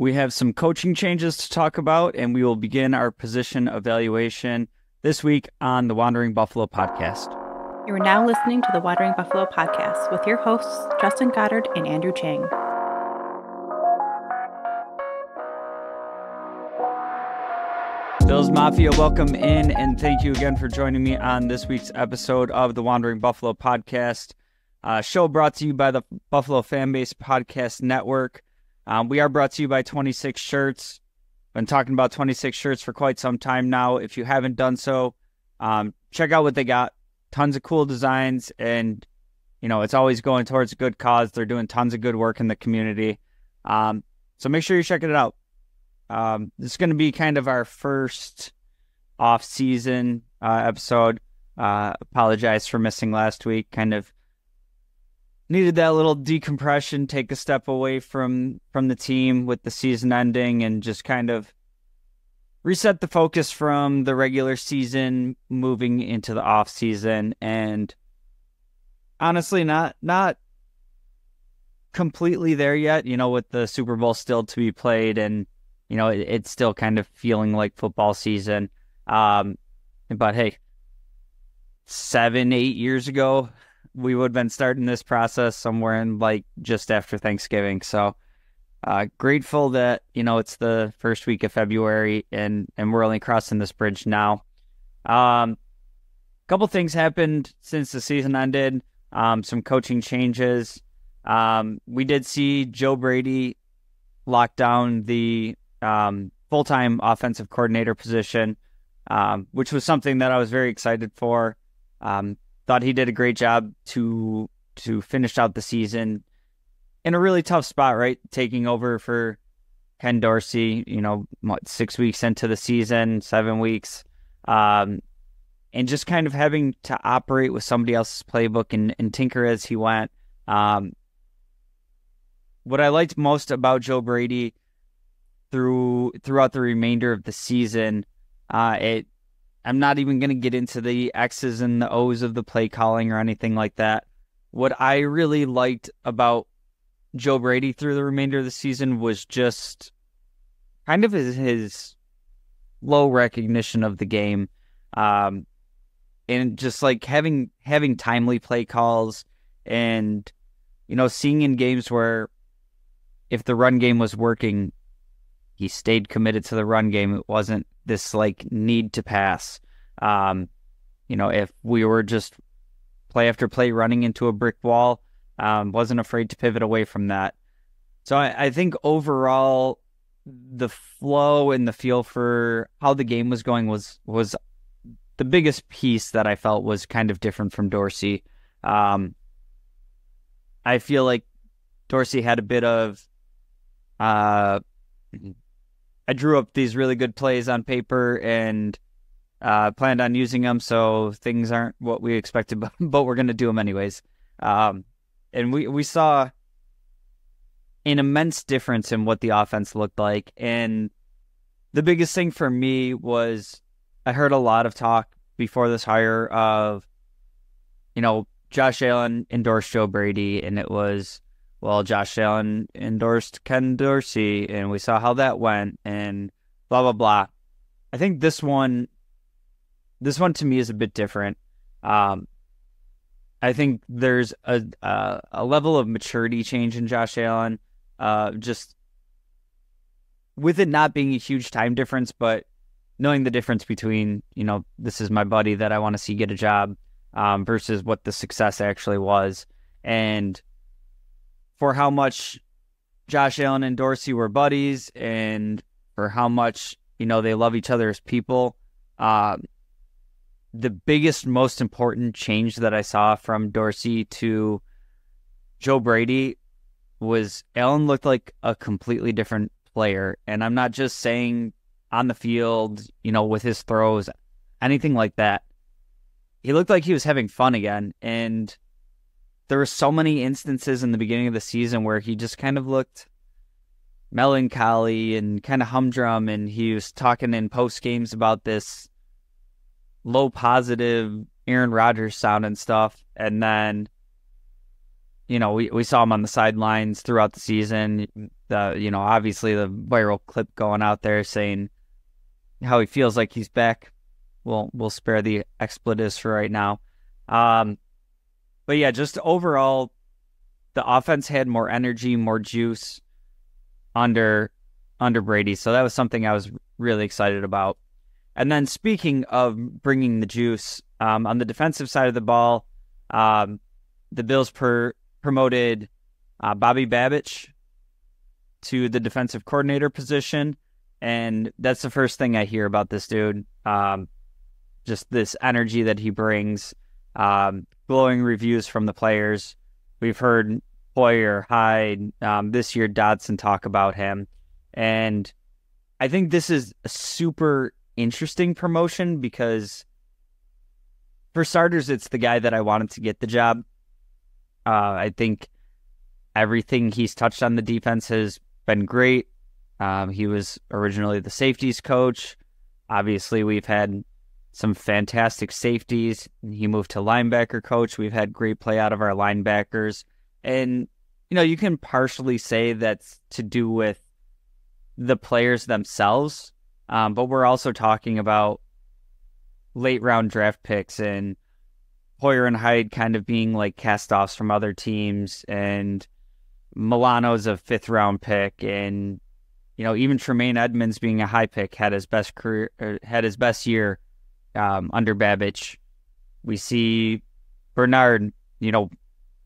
We have some coaching changes to talk about, and we will begin our position evaluation this week on the Wandering Buffalo podcast. You are now listening to the Wandering Buffalo podcast with your hosts, Justin Goddard and Andrew Chang. Bills Mafia, welcome in, and thank you again for joining me on this week's episode of the Wandering Buffalo podcast. Uh, show brought to you by the Buffalo Fanbase Podcast Network. Um, we are brought to you by 26 Shirts. Been talking about 26 Shirts for quite some time now. If you haven't done so, um, check out what they got. Tons of cool designs, and you know it's always going towards a good cause. They're doing tons of good work in the community. Um, so make sure you check it out. Um, this is going to be kind of our first off-season uh, episode. Uh, apologize for missing last week. Kind of needed that little decompression, take a step away from from the team with the season ending, and just kind of reset the focus from the regular season, moving into the off season, and honestly, not not completely there yet. You know, with the Super Bowl still to be played and you know, it, it's still kind of feeling like football season. Um, but hey, seven, eight years ago, we would have been starting this process somewhere in like just after Thanksgiving. So, uh, grateful that you know it's the first week of February and and we're only crossing this bridge now. Um, a couple things happened since the season ended. Um, some coaching changes. Um, we did see Joe Brady lock down the um, full time offensive coordinator position, um, which was something that I was very excited for. Um, thought he did a great job to to finish out the season in a really tough spot, right? Taking over for Ken Dorsey, you know, what, six weeks into the season, seven weeks, um, and just kind of having to operate with somebody else's playbook and, and tinker as he went. Um, what I liked most about Joe Brady through throughout the remainder of the season. Uh, it I'm not even going to get into the X's and the O's of the play calling or anything like that. What I really liked about Joe Brady through the remainder of the season was just kind of his, his low recognition of the game, um, and just like having having timely play calls, and you know seeing in games where if the run game was working, he stayed committed to the run game. It wasn't this like need to pass. Um, you know, if we were just play after play running into a brick wall, um, wasn't afraid to pivot away from that. So I, I think overall, the flow and the feel for how the game was going was was the biggest piece that I felt was kind of different from Dorsey. Um, I feel like Dorsey had a bit of uh, I drew up these really good plays on paper and uh, planned on using them. So things aren't what we expected, but, we're going to do them anyways. Um, and we, we saw an immense difference in what the offense looked like. And the biggest thing for me was I heard a lot of talk before this hire of, you know, Josh Allen endorsed Joe Brady, and it was well, Josh Allen endorsed Ken Dorsey, and we saw how that went, and blah blah blah. I think this one, this one to me is a bit different. Um, I think there's a, a, level of maturity change in Josh Allen, uh, just with it not being a huge time difference, but knowing the difference between you know this is my buddy that I want to see get a job um, versus what the success actually was, and for how much Josh Allen and Dorsey were buddies and for how much, you know, they love each other as people. Uh, the biggest, most important change that I saw from Dorsey to Joe Brady was Allen looked like a completely different player. And I'm not just saying on the field, you know, with his throws, anything like that. He looked like he was having fun again. And there were so many instances in the beginning of the season where he just kind of looked melancholy and kind of humdrum and he was talking in post games about this low positive Aaron Rodgers sound and stuff and then you know we, we saw him on the sidelines throughout the season the you know obviously the viral clip going out there saying how he feels like he's back. We'll we'll spare the expletives for right now. Um, but yeah, just overall, the offense had more energy, more juice under under Brady. So that was something I was really excited about. And then speaking of bringing the juice um, on the defensive side of the ball, um, the Bills per, promoted uh, Bobby Babich to the defensive coordinator position, and that's the first thing I hear about this dude. Um, just this energy that he brings, um, glowing reviews from the players. We've heard Poyer, Hyde, um, this year Dodson talk about him, and I think this is a super interesting promotion because, for starters, it's the guy that I wanted to get the job. Uh, I think everything he's touched on the defense has been great. Um, he was originally the safeties coach. Obviously, we've had some fantastic safeties. He moved to linebacker coach. We've had great play out of our linebackers. And, you know, you can partially say that's to do with the players themselves. Um, but we're also talking about late round draft picks and Poyer and Hyde kind of being like cast offs from other teams and Milano's a fifth round pick and you know even Tremaine Edmunds being a high pick had his best career er, had his best year um, under Babich. We see Bernard, you know,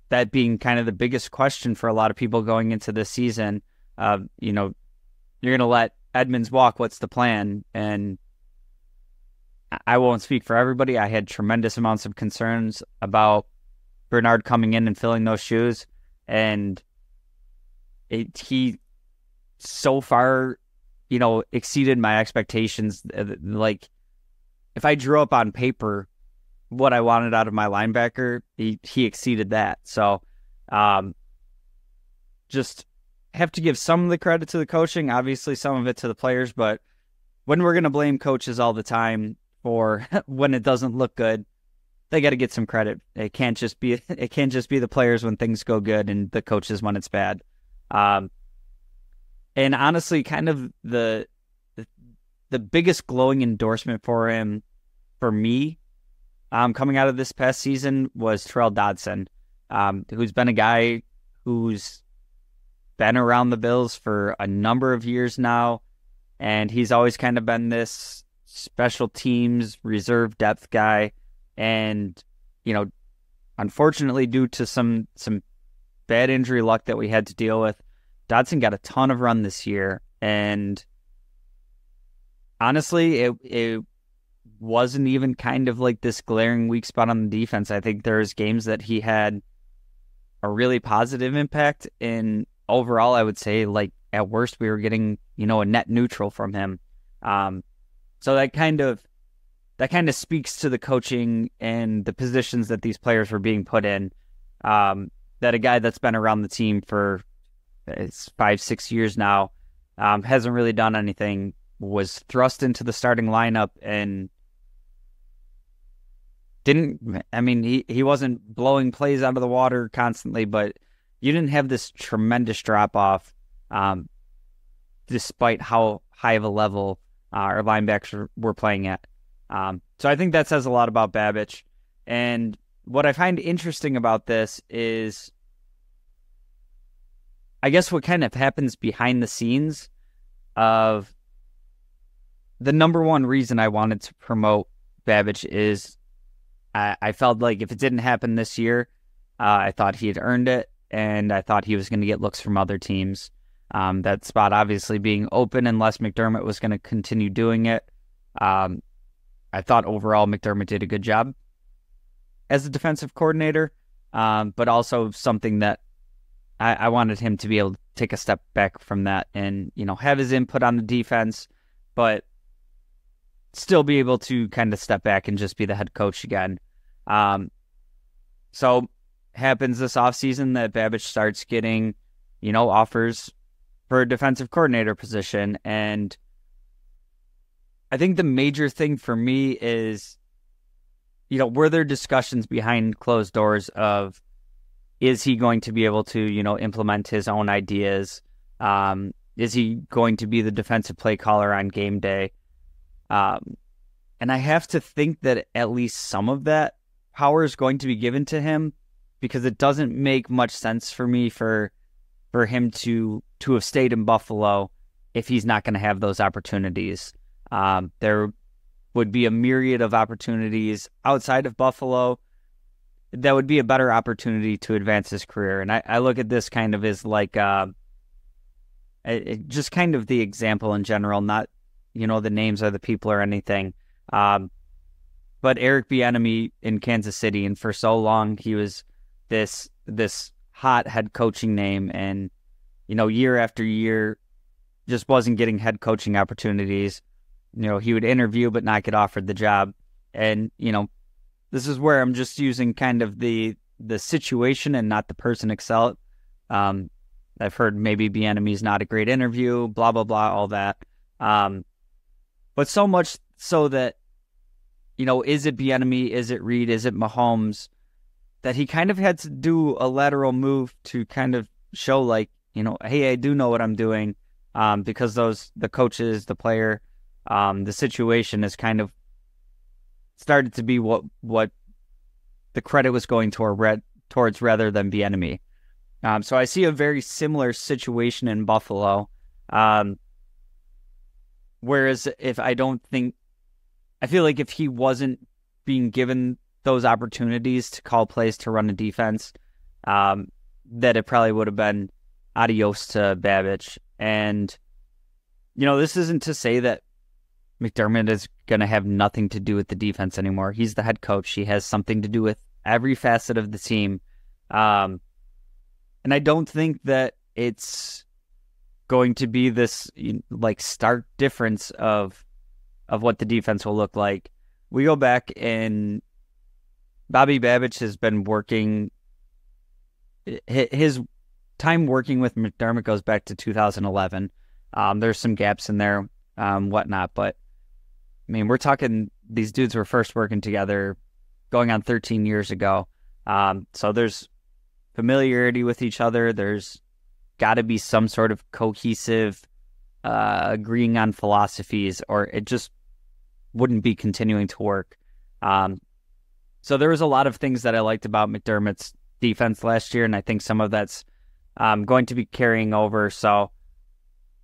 that being kind of the biggest question for a lot of people going into this season. Uh, you know, you're going to let Edmunds walk. What's the plan? And I won't speak for everybody. I had tremendous amounts of concerns about Bernard coming in and filling those shoes. And it, he so far, you know, exceeded my expectations. Uh, like, if I drew up on paper what I wanted out of my linebacker, he, he exceeded that. So, um, just have to give some of the credit to the coaching, obviously some of it to the players, but when we're going to blame coaches all the time for when it doesn't look good, they got to get some credit. It can't just be it can't just be the players when things go good and the coaches when it's bad. Um, and honestly, kind of the, the the biggest glowing endorsement for him, for me, um, coming out of this past season was Tyrel Dodson, um, who's been a guy who's been around the Bills for a number of years now, and he's always kind of been this special teams reserve depth guy. And you know, unfortunately, due to some some bad injury luck that we had to deal with, Dodson got a ton of run this year, and honestly, it it wasn't even kind of like this glaring weak spot on the defense. I think there's games that he had a really positive impact in overall, I would say like at worst we were getting you know a net neutral from him. Um, so that kind of that kind of speaks to the coaching and the positions that these players were being put in. Um, that a guy that's been around the team for it's five six years now um, hasn't really done anything. Was thrust into the starting lineup and didn't. I mean, he he wasn't blowing plays out of the water constantly, but you didn't have this tremendous drop off, um, despite how high of a level uh, our linebackers were playing at. Um, so I think that says a lot about Babich. And what I find interesting about this is, I guess, what kind of happens behind the scenes of the number one reason I wanted to promote Babich is I, I felt like if it didn't happen this year, uh, I thought he had earned it and I thought he was going to get looks from other teams. Um, that spot obviously being open unless McDermott was going to continue doing it. Um, I thought overall McDermott did a good job as a defensive coordinator, um, but also something that I, I, wanted him to be able to take a step back from that and you know have his input on the defense, but still be able to kind of step back and just be the head coach again. Um, so happens this offseason that Babich starts getting, you know, offers for a defensive coordinator position. And I think the major thing for me is, you know, were there discussions behind closed doors of is he going to be able to, you know, implement his own ideas? Um, is he going to be the defensive play caller on game day? Um, and I have to think that at least some of that power is going to be given to him because it doesn't make much sense for me for for him to to have stayed in Buffalo if he's not going to have those opportunities. Um, there would be a myriad of opportunities outside of Buffalo that would be a better opportunity to advance his career. And I, I look at this kind of as like uh, it, just kind of the example in general, not you know the names or the people or anything. Um, but Eric Bieniemy in Kansas City, and for so long he was this this hot head coaching name, and you know year after year just wasn't getting head coaching opportunities. You know he would interview but not get offered the job, and you know this is where I'm just using kind of the the situation and not the person excel. Um, I've heard maybe Bieniemy's not a great interview, blah blah blah, all that. Um, but so much so that you know, is it Bieniemy, is it Reid? is it Mahomes, that he kind of had to do a lateral move to kind of show like, you know, hey, I do know what I'm doing, um, because those the coaches, the player, um, the situation is kind of started to be what what the credit was going toward towards rather than Bieniemy. Um, so I see a very similar situation in Buffalo. Um, whereas if I don't think, I feel like if he wasn't being given those opportunities to call plays to run a defense, um, that it probably would have been adios to Babich. And, you know, this isn't to say that McDermott is going to have nothing to do with the defense anymore. He's the head coach. He has something to do with every facet of the team. Um, and I don't think that it's going to be this like stark difference of of what the defense will look like. We go back and Bobby Babich has been working his time working with McDermott goes back to 2011. Um, there's some gaps in there, um, whatnot, but I mean, we're talking these dudes were first working together going on 13 years ago. Um, so there's familiarity with each other. There's got to be some sort of cohesive uh, agreeing on philosophies, or it just wouldn't be continuing to work. Um, so there was a lot of things that I liked about McDermott's defense last year, and I think some of that's um, going to be carrying over. So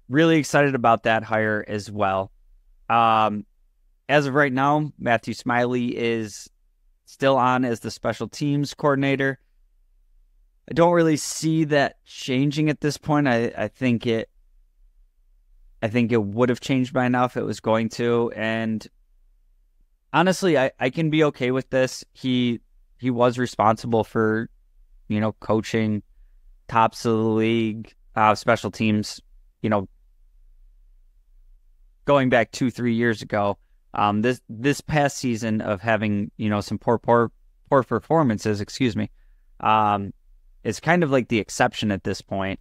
really excited about that hire as well. Um, as of right now, Matthew Smiley is still on as the special teams coordinator. I don't really see that changing at this point. I, I think it I think it would have changed by now if it was going to. And honestly, I, I can be okay with this. He he was responsible for, you know, coaching tops of the league, uh, special teams, you know, going back two, three years ago. Um, this this past season of having you know some poor poor poor performances, excuse me, um, is kind of like the exception at this point.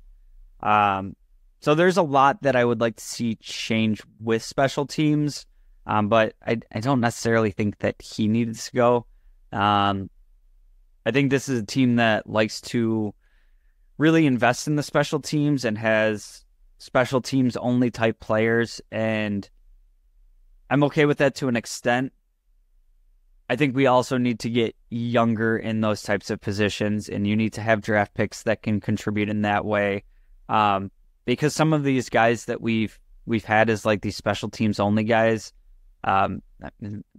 Um, so there's a lot that I would like to see change with special teams, um, but I I don't necessarily think that he needs to go. Um, I think this is a team that likes to really invest in the special teams and has special teams only type players and I'm okay with that to an extent. I think we also need to get younger in those types of positions, and you need to have draft picks that can contribute in that way. Um, because some of these guys that we've we've had as like these special teams only guys, um,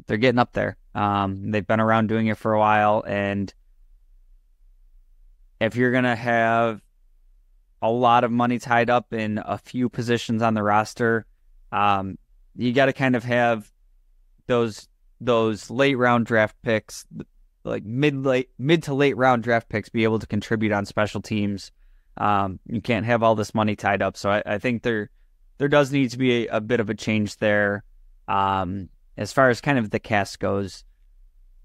they're getting up there. Um, they've been around doing it for a while, and if you're gonna have a lot of money tied up in a few positions on the roster, um, you got to kind of have those those late round draft picks, like mid late mid to late round draft picks, be able to contribute on special teams. Um, you can't have all this money tied up, so I, I think there there does need to be a, a bit of a change there. Um, as far as kind of the cast goes,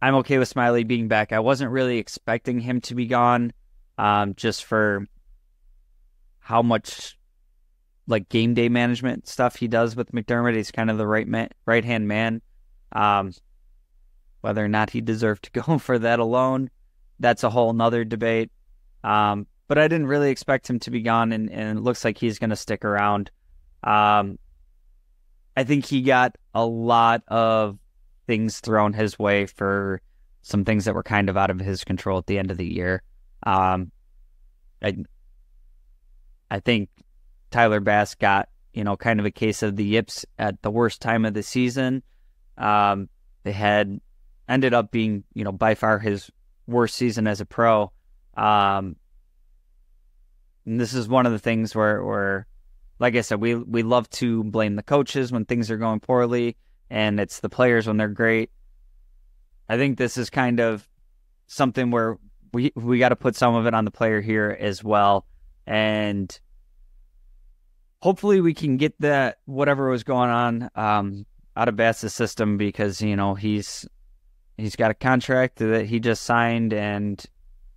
I'm okay with Smiley being back. I wasn't really expecting him to be gone, um, just for how much like game day management stuff he does with McDermott. He's kind of the right man, right hand man. Um, whether or not he deserved to go for that alone, that's a whole nother debate. Um, but I didn't really expect him to be gone, and, and it looks like he's going to stick around. Um, I think he got a lot of things thrown his way for some things that were kind of out of his control at the end of the year. Um, I, I think Tyler Bass got you know kind of a case of the yips at the worst time of the season. Um, they had ended up being you know by far his worst season as a pro. Um, and this is one of the things where, where, like I said, we we love to blame the coaches when things are going poorly, and it's the players when they're great. I think this is kind of something where we we got to put some of it on the player here as well, and hopefully we can get that whatever was going on um, out of Bass's system because you know he's he's got a contract that he just signed and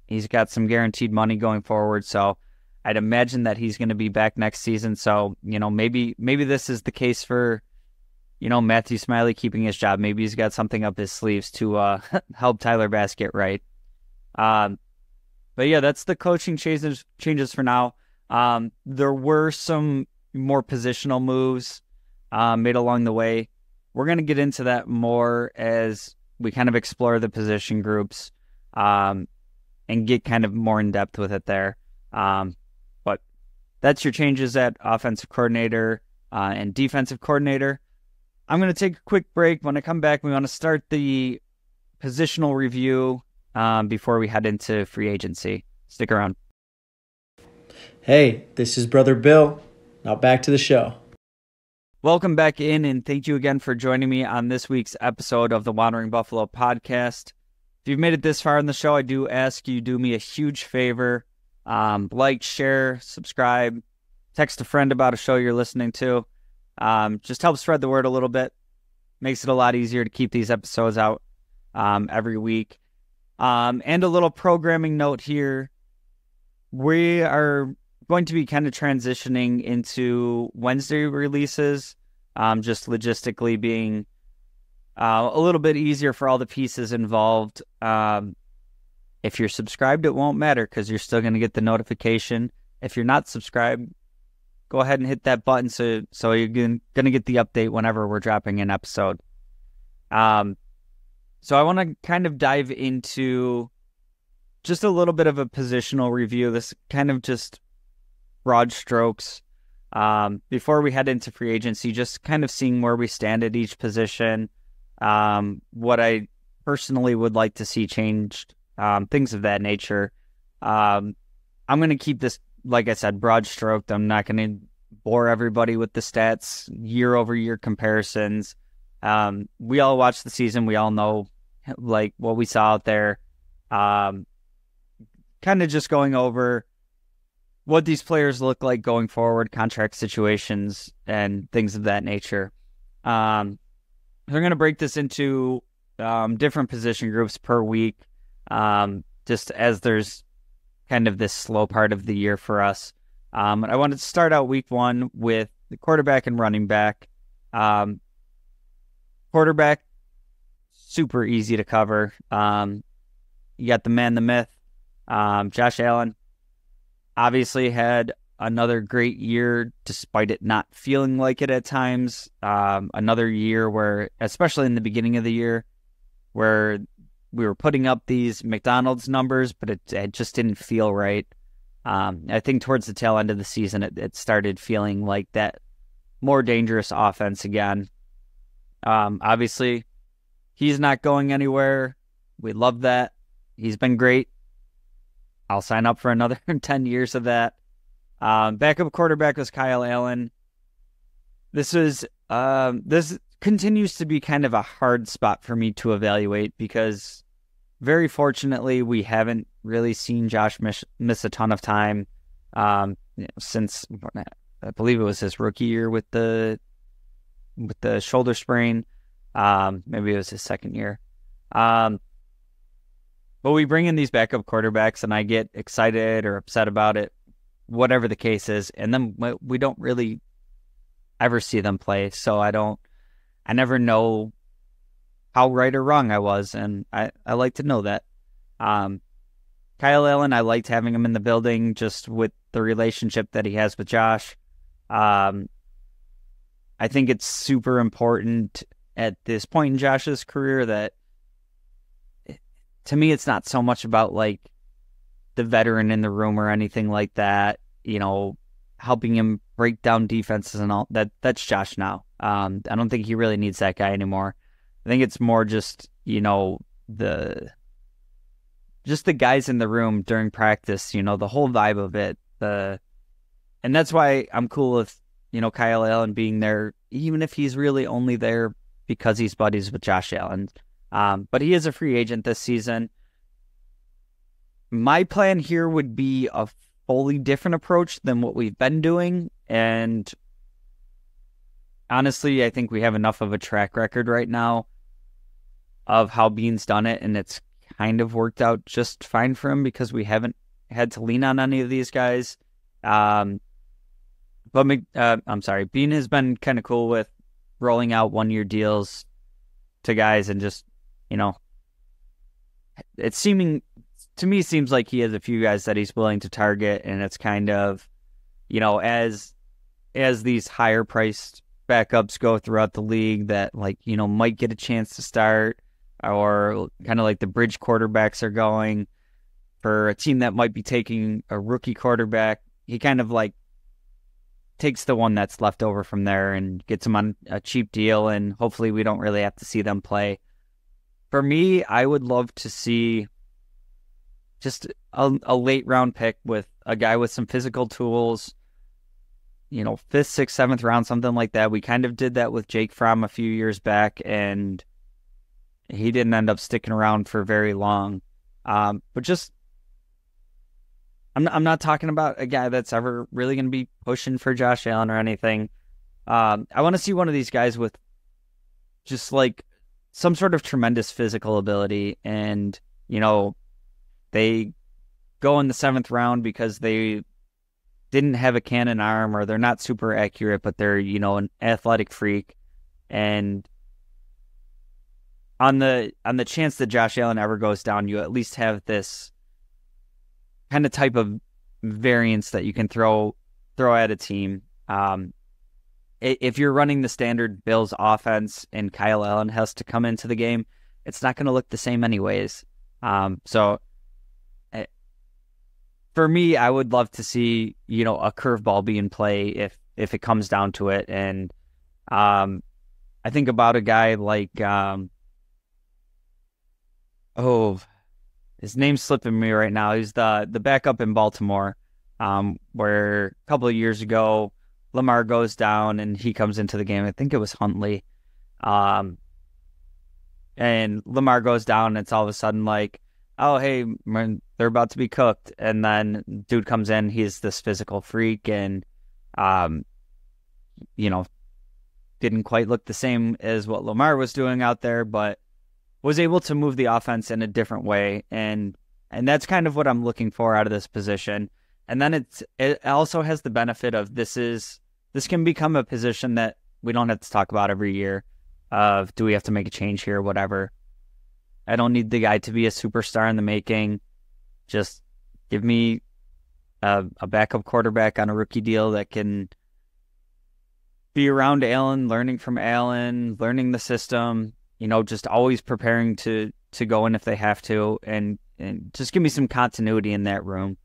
he's got some guaranteed money going forward. So I'd imagine that he's going to be back next season. So you know maybe maybe this is the case for you know Matthew Smiley keeping his job. Maybe he's got something up his sleeves to uh, help Tyler Bass get right. Um, but yeah, that's the coaching changes changes for now. Um, there were some more positional moves uh, made along the way. We're going to get into that more as we kind of explore the position groups um, and get kind of more in depth with it there. Um, but that's your changes at offensive coordinator uh, and defensive coordinator. I'm going to take a quick break. When I come back, we want to start the positional review um, before we head into free agency. Stick around. Hey, this is Brother Bill. Now back to the show. Welcome back in, and thank you again for joining me on this week's episode of the Wandering Buffalo podcast. If you've made it this far in the show, I do ask you do me a huge favor um, like, share, subscribe, text a friend about a show you're listening to. Um, just help spread the word a little bit. Makes it a lot easier to keep these episodes out um, every week. Um, and a little programming note here. We are going to be kind of transitioning into Wednesday releases, um, just logistically being uh, a little bit easier for all the pieces involved. Um, if you're subscribed, it won't matter because you're still going to get the notification. If you're not subscribed, go ahead and hit that button so so you're going to get the update whenever we're dropping an episode. Um, so I want to kind of dive into just a little bit of a positional review. This kind of just broad strokes. Um, before we head into free agency, just kind of seeing where we stand at each position, um, what I personally would like to see changed, um, things of that nature. Um, I'm going to keep this, like I said, broad stroked. I'm not going to bore everybody with the stats, year over year comparisons. Um, we all watched the season. We all know like what we saw out there. Um, kind of just going over what these players look like going forward, contract situations, and things of that nature. Um, they're going to break this into um, different position groups per week, um, just as there's kind of this slow part of the year for us. Um, I wanted to start out week one with the quarterback and running back. Um, quarterback, super easy to cover. Um, you got the man, the myth, um, Josh Allen obviously had another great year despite it not feeling like it at times. Um, another year where, especially in the beginning of the year, where we were putting up these McDonald's numbers, but it, it just didn't feel right. Um, I think towards the tail end of the season, it, it started feeling like that more dangerous offense again. Um, obviously, he's not going anywhere. We love that. He's been great. I'll sign up for another 10 years of that. Um, backup quarterback was Kyle Allen. This is um, this continues to be kind of a hard spot for me to evaluate because very fortunately we haven't really seen Josh miss, miss a ton of time um, since I believe it was his rookie year with the with the shoulder sprain. Um, maybe it was his second year. Um, but we bring in these backup quarterbacks, and I get excited or upset about it, whatever the case is, and then we don't really ever see them play. So I don't, I never know how right or wrong I was, and I I like to know that. Um, Kyle Allen, I liked having him in the building just with the relationship that he has with Josh. Um, I think it's super important at this point in Josh's career that to me, it's not so much about like the veteran in the room or anything like that. You know, helping him break down defenses and all that. That's Josh now. Um, I don't think he really needs that guy anymore. I think it's more just you know the just the guys in the room during practice. You know, the whole vibe of it. The and that's why I'm cool with you know Kyle Allen being there, even if he's really only there because he's buddies with Josh Allen. Um, but he is a free agent this season. My plan here would be a fully different approach than what we've been doing. And honestly, I think we have enough of a track record right now of how Beane's done it. And it's kind of worked out just fine for him because we haven't had to lean on any of these guys. Um, but uh, I'm sorry, Bean has been kind of cool with rolling out one year deals to guys and just you know, it's seeming to me seems like he has a few guys that he's willing to target, and it's kind of, you know, as as these higher priced backups go throughout the league that like you know might get a chance to start, or kind of like the bridge quarterbacks are going for a team that might be taking a rookie quarterback. He kind of like takes the one that's left over from there and gets him on a cheap deal, and hopefully we don't really have to see them play for me, I would love to see just a, a late round pick with a guy with some physical tools, you know, fifth, sixth, seventh round, something like that. We kind of did that with Jake Fromm a few years back, and he didn't end up sticking around for very long. Um, but just, I'm not, I'm not talking about a guy that's ever really going to be pushing for Josh Allen or anything. Um, I want to see one of these guys with just like some sort of tremendous physical ability, and you know they go in the seventh round because they didn't have a cannon arm or they're not super accurate, but they're you know an athletic freak, and on the on the chance that Josh Allen ever goes down, you at least have this kind of type of variance that you can throw throw at a team. Um, if you're running the standard Bills offense and Kyle Allen has to come into the game, it's not going to look the same anyways. Um, so eh, for me, I would love to see you know a curveball be in play if if it comes down to it, and um, I think about a guy like um, oh, his name's slipping me right now. He's the the backup in Baltimore, um, where a couple of years ago Lamar goes down and he comes into the game. I think it was Huntley. Um, and Lamar goes down, and it's all of a sudden like, oh, hey, they're about to be cooked. And then dude comes in, he's this physical freak, and, um, you know, didn't quite look the same as what Lamar was doing out there, but was able to move the offense in a different way. And, and that's kind of what I'm looking for out of this position. And then it's it also has the benefit of this is this can become a position that we don't have to talk about every year of do we have to make a change here, whatever. I don't need the guy to be a superstar in the making. Just give me a, a backup quarterback on a rookie deal that can be around Allen, learning from Allen, learning the system, you know, just always preparing to to go in if they have to and and just give me some continuity in that room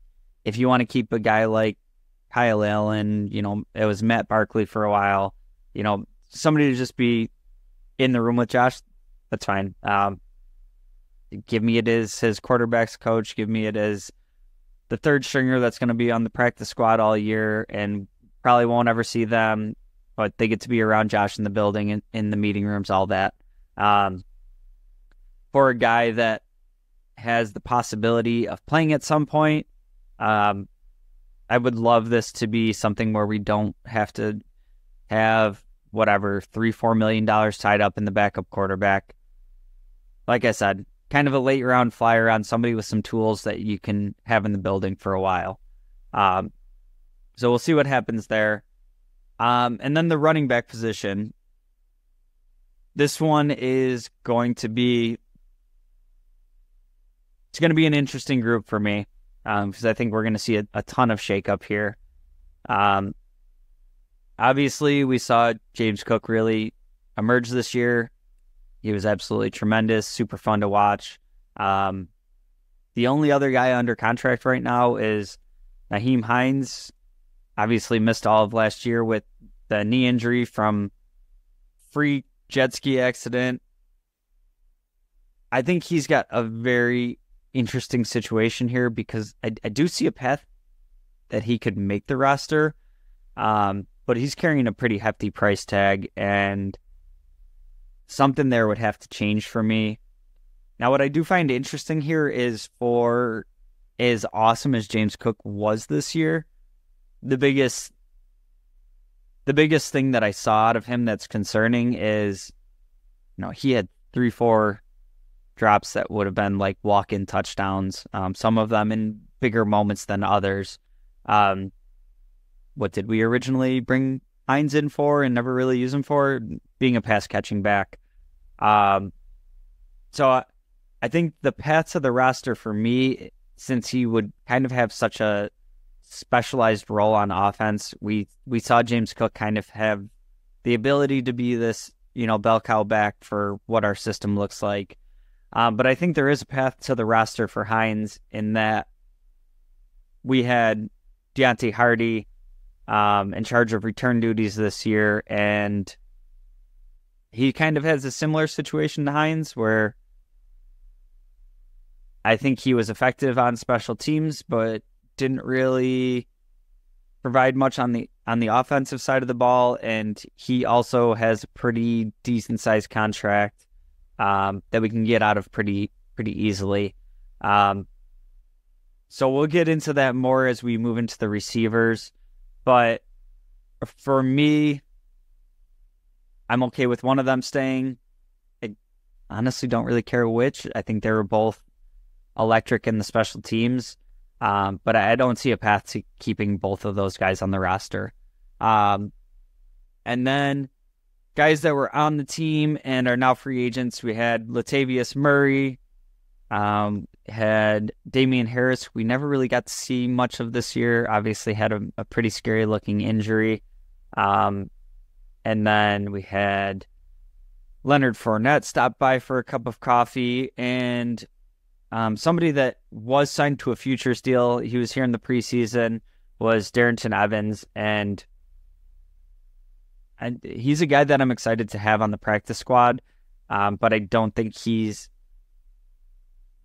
if you want to keep a guy like Kyle Allen, you know, it was Matt Barkley for a while, you know, somebody to just be in the room with Josh, that's fine. Um, give me it as his quarterbacks coach. Give me it as the third stringer that's going to be on the practice squad all year and probably won't ever see them, but they get to be around Josh in the building and in the meeting rooms, all that. Um, for a guy that has the possibility of playing at some point, um, I would love this to be something where we don't have to have whatever three, four million dollars tied up in the backup quarterback. Like I said, kind of a late round flyer on somebody with some tools that you can have in the building for a while. Um, so we'll see what happens there. Um, and then the running back position. This one is going to be it's going to be an interesting group for me because um, I think we're going to see a, a, ton of shakeup here. Um, obviously, we saw James Cook really emerge this year. He was absolutely tremendous, super fun to watch. Um, the only other guy under contract right now is Nyheim Hines. Obviously, missed all of last year with the knee injury from free jet ski accident. I think he's got a very interesting situation here because I, I do see a path that he could make the roster, um, but he's carrying a pretty hefty price tag, and something there would have to change for me. Now, what I do find interesting here is for as awesome as James Cook was this year, the biggest the biggest thing that I saw out of him that's concerning is you know, he had three, four drops that would have been like walk in touchdowns, um, some of them in bigger moments than others. Um, what did we originally bring Hines in for and never really use him for? Being a pass catching back. Um, so I, I think the path to the roster for me, since he would kind of have such a specialized role on offense, we we saw James Cook kind of have the ability to be this you know bell cow back for what our system looks like. Um, but I think there is a path to the roster for Hines in that we had Deonte Harty um, in charge of return duties this year, and he kind of has a similar situation to Hines where I think he was effective on special teams, but didn't really provide much on the on the offensive side of the ball, and he also has a pretty decent sized contract um, that we can get out of pretty pretty easily. Um, so we'll get into that more as we move into the receivers. But for me, I'm okay with one of them staying. I honestly don't really care which. I think they were both electric in the special teams. Um, but I don't see a path to keeping both of those guys on the roster. Um, and then guys that were on the team and are now free agents. We had Latavius Murray, um, had Damien Harris. We never really got to see much of this year. Obviously, had a, a pretty scary looking injury. Um, and then we had Leonard Fournette stop by for a cup of coffee and um, somebody that was signed to a futures deal. He was here in the preseason was Darrynton Evans, and he's a guy that I'm excited to have on the practice squad. Um, but I don't think he's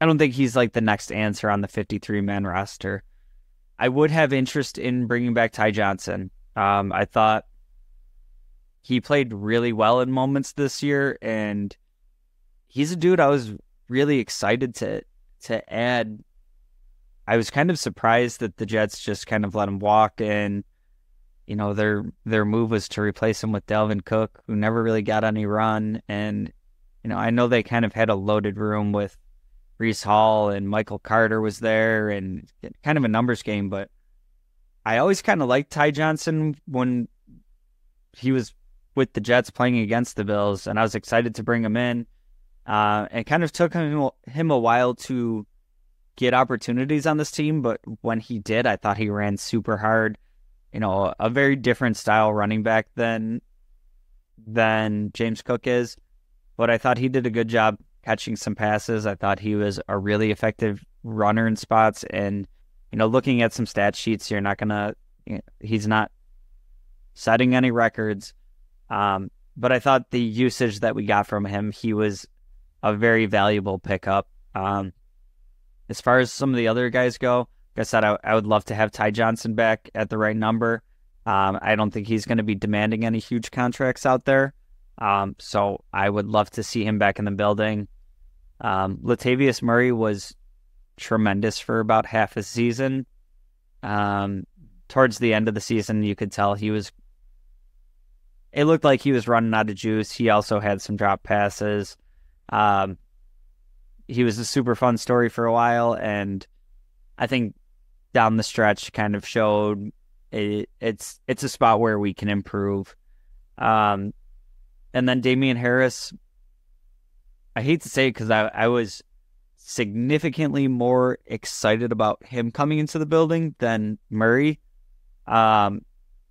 I don't think he's like the next answer on the 53 man roster. I would have interest in bringing back Ty Johnson. Um, I thought he played really well in moments this year, and he's a dude I was really excited to to add. I was kind of surprised that the Jets just kind of let him walk and you know their their move was to replace him with Dalvin Cook, who never really got any run. And you know, I know they kind of had a loaded room with Breece Hall and Michael Carter was there, and kind of a numbers game. But I always kind of liked Ty Johnson when he was with the Jets playing against the Bills, and I was excited to bring him in. Uh, it kind of took him him a while to get opportunities on this team, but when he did, I thought he ran super hard you know, a very different style running back than than James Cook is. But I thought he did a good job catching some passes. I thought he was a really effective runner in spots. And, you know, looking at some stat sheets, you're not going to, he's not setting any records. Um, but I thought the usage that we got from him, he was a very valuable pickup. Um, as far as some of the other guys go, I said, I, I would love to have Ty Johnson back at the right number. Um, I don't think he's going to be demanding any huge contracts out there. Um, so I would love to see him back in the building. Um, Latavius Murray was tremendous for about half a season. Um, towards the end of the season, you could tell he was. It looked like he was running out of juice. He also had some drop passes. Um, he was a super fun story for a while, and I think down the stretch kind of showed it, it's it's a spot where we can improve. Um, and then Damien Harris, I hate to say it because I I was significantly more excited about him coming into the building than Murray. Um,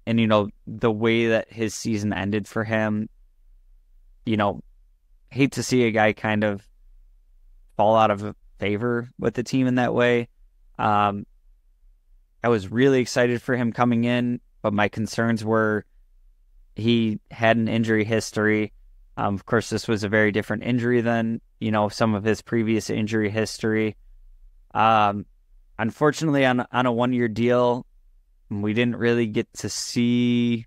and you know the way that his season ended for him, you know, hate to see a guy kind of fall out of favor with the team in that way. Um, I was really excited for him coming in, but my concerns were he had an injury history. Um, of course, this was a very different injury than you know some of his previous injury history. Um, unfortunately, on on a one year deal, we didn't really get to see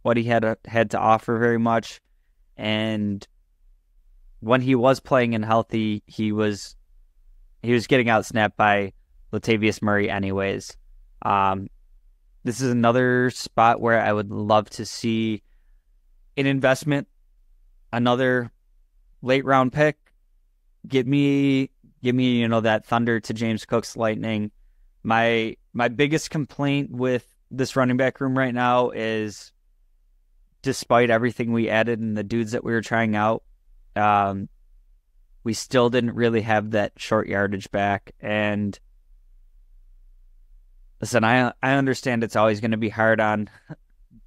what he had a, had to offer very much, and when he was playing and healthy, he was he was getting outsnapped by Latavius Murray, anyways. Um, this is another spot where I would love to see an investment another late round pick. Give me give me, you know, that thunder to James Cook's lightning. My my biggest complaint with this running back room right now is despite everything we added and the dudes that we were trying out, um, we still didn't really have that short yardage back. And listen, I I understand it's always going to be hard on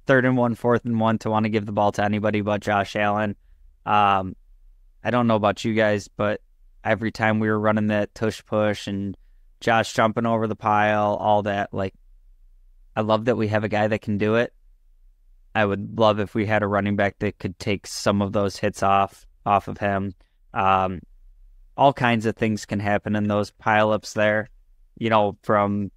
third and one, fourth and one to want to give the ball to anybody but Josh Allen. Um, I don't know about you guys, but every time we were running that tush push and Josh jumping over the pile, all that, like, I love that we have a guy that can do it. I would love if we had a running back that could take some of those hits off off of him. Um, all kinds of things can happen in those pileups there. You know, from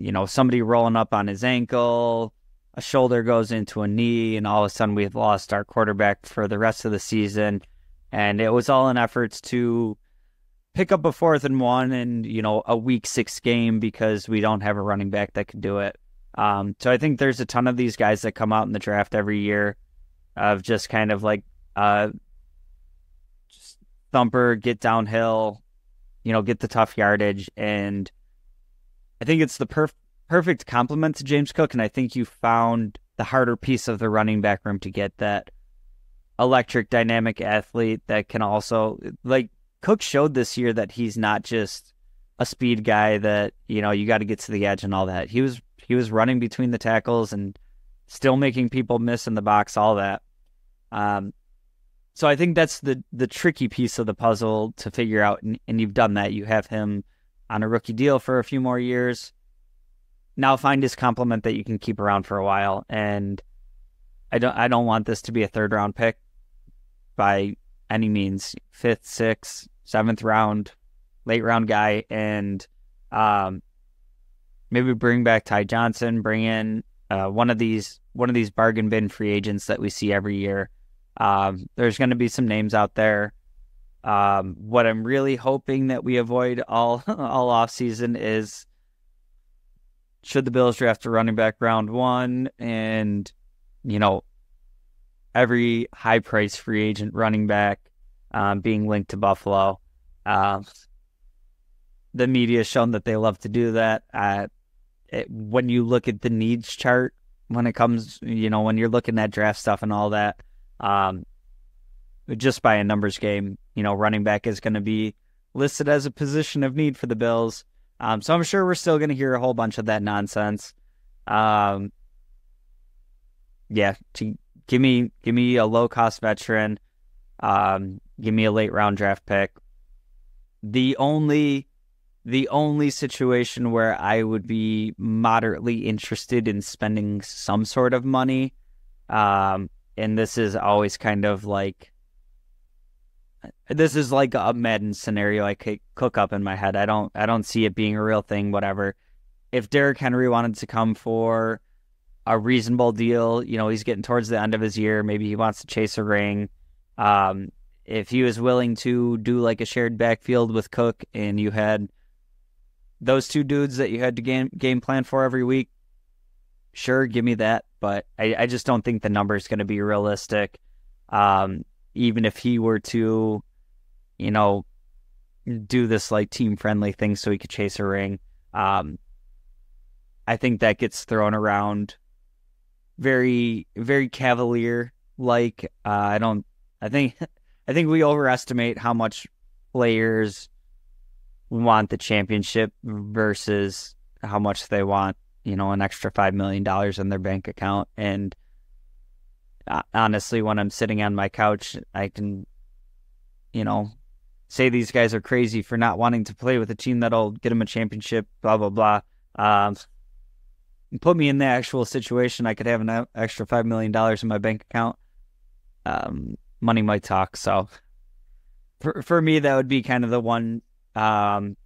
you know somebody rolling up on his ankle, a shoulder goes into a knee, and all of a sudden we've lost our quarterback for the rest of the season. And it was all in efforts to pick up a fourth and one and, you know, a week six game because we don't have a running back that can do it. Um, so I think there's a ton of these guys that come out in the draft every year of just kind of like uh, just thumper, get downhill, you know, get the tough yardage. And I think it's the perfect perfect complement to James Cook, and I think you found the harder piece of the running back room to get that electric, dynamic athlete that can also like Cook showed this year that he's not just a speed guy that you know you got to get to the edge and all that. He was he was running between the tackles and still making people miss in the box, all that. Um, so I think that's the the tricky piece of the puzzle to figure out, and, and you've done that. You have him on a rookie deal for a few more years now find his complement that you can keep around for a while. And I don't I don't want this to be a third round pick by any means. Fifth, sixth, seventh round, late round guy, and um, maybe bring back Ty Johnson, bring in uh, one of these one of these bargain bin free agents that we see every year. Um, there's going to be some names out there. Um, what I'm really hoping that we avoid all all off season is should the Bills draft a running back round one and, you know, every high price free agent running back um, being linked to Buffalo. Uh, the media has shown that they love to do that. Uh, it, when you look at the needs chart, when it comes, you know, when you're looking at draft stuff and all that, um, just by a numbers game, you know, running back is going to be listed as a position of need for the Bills. Um, so I'm sure we're still going to hear a whole bunch of that nonsense. Um, yeah, to give me give me a low cost veteran, um, give me a late round draft pick. The only the only situation where I would be moderately interested in spending some sort of money, um, and this is always kind of like this is like a Madden scenario I could cook up in my head. I don't I don't see it being a real thing. Whatever. If Derrick Henry wanted to come for a reasonable deal, you know, he's getting towards the end of his year. Maybe he wants to chase a ring. Um, if he was willing to do like a shared backfield with Cook, and you had those two dudes that you had to game game plan for every week, sure, give me that. But I, I just don't think the number is going to be realistic. Um, even if he were to, you know, do this like team friendly thing so he could chase a ring. Um, I think that gets thrown around very, very cavalier. Like uh, I don't, I think, I think we overestimate how much players want the championship versus how much they want, you know, an extra $5 million in their bank account. And uh, honestly, when I'm sitting on my couch, I can, you know, say these guys are crazy for not wanting to play with a team that'll get them a championship, blah, blah, blah. Um, put me in the actual situation, I could have an extra $5 million in my bank account. Um, money might talk. So for, for me, that would be kind of the one, um,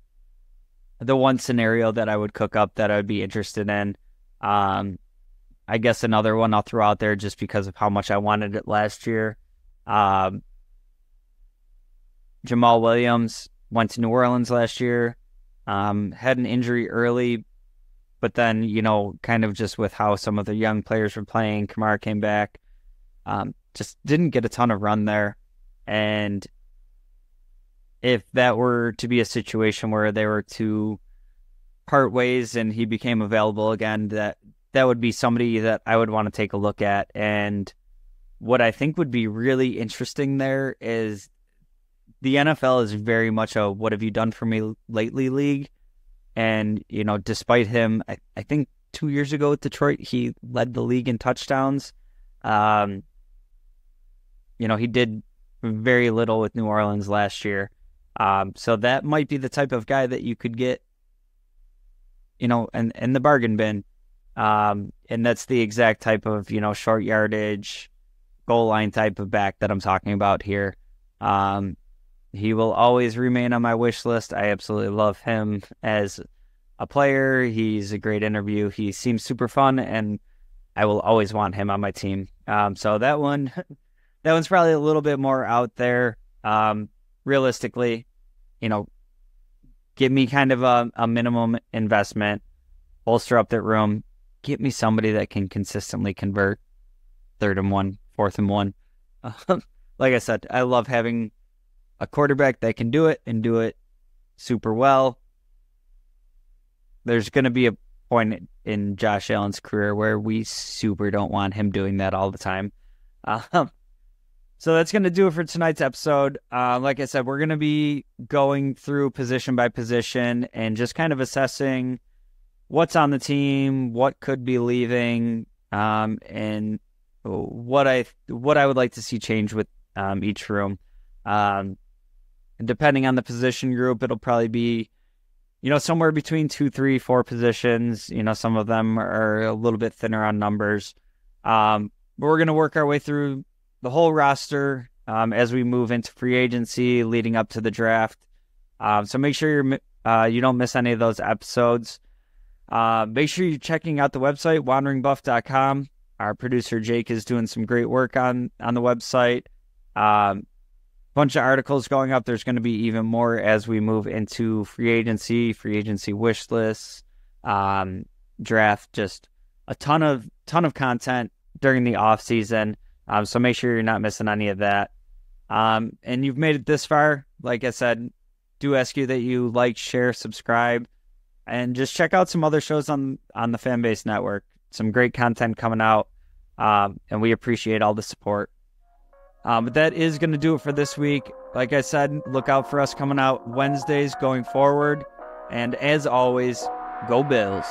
the one scenario that I would cook up that I would be interested in. Um, I guess another one I'll throw out there just because of how much I wanted it last year. Um, Jamaal Williams went to New Orleans last year, um, had an injury early, but then, you know, kind of just with how some of the young players were playing, Kamara came back, um, just didn't get a ton of run there. And if that were to be a situation where they were to part ways and he became available again, that that would be somebody that I would want to take a look at. And what I think would be really interesting there is the NFL is very much a what have you done for me lately league. And, you know, despite him, I, I think two years ago with Detroit, he led the league in touchdowns. Um, you know, he did very little with New Orleans last year. Um, so that might be the type of guy that you could get, you know, in, in the bargain bin. Um, and that's the exact type of, you know, short yardage, goal line type of back that I'm talking about here. Um, he will always remain on my wish list. I absolutely love him as a player. He's a great interview. He seems super fun, and I will always want him on my team. Um, so that one, that one's probably a little bit more out there. Um, realistically, you know, give me kind of a, a minimum investment, bolster up that room, get me somebody that can consistently convert third and one, fourth and one. like I said, I love having a quarterback that can do it and do it super well. There's going to be a point in Josh Allen's career where we super don't want him doing that all the time. Um, so that's going to do it for tonight's episode. Uh, like I said, we're going to be going through position by position and just kind of assessing what's on the team, what could be leaving, um, and what I what I would like to see change with um, each room. Um, and depending on the position group, it'll probably be, you know, somewhere between two, three, four positions. You know, some of them are a little bit thinner on numbers. Um, but we're going to work our way through the whole roster um, as we move into free agency leading up to the draft. Um, so make sure you're, uh, you don't miss any of those episodes. Uh, make sure you're checking out the website, wanderingbuf.com. Our producer Jake is doing some great work on on the website. Um, bunch of articles going up. There's going to be even more as we move into free agency, free agency wish lists, um, draft. Just a ton of ton of content during the off season. Um, so make sure you're not missing any of that. Um, and you've made it this far. Like I said, do ask you that you like, share, subscribe, and just check out some other shows on on the Fanbase Network. Some great content coming out, um, and we appreciate all the support. Um, but that is going to do it for this week. Like I said, look out for us coming out Wednesdays going forward. And as always, go Bills.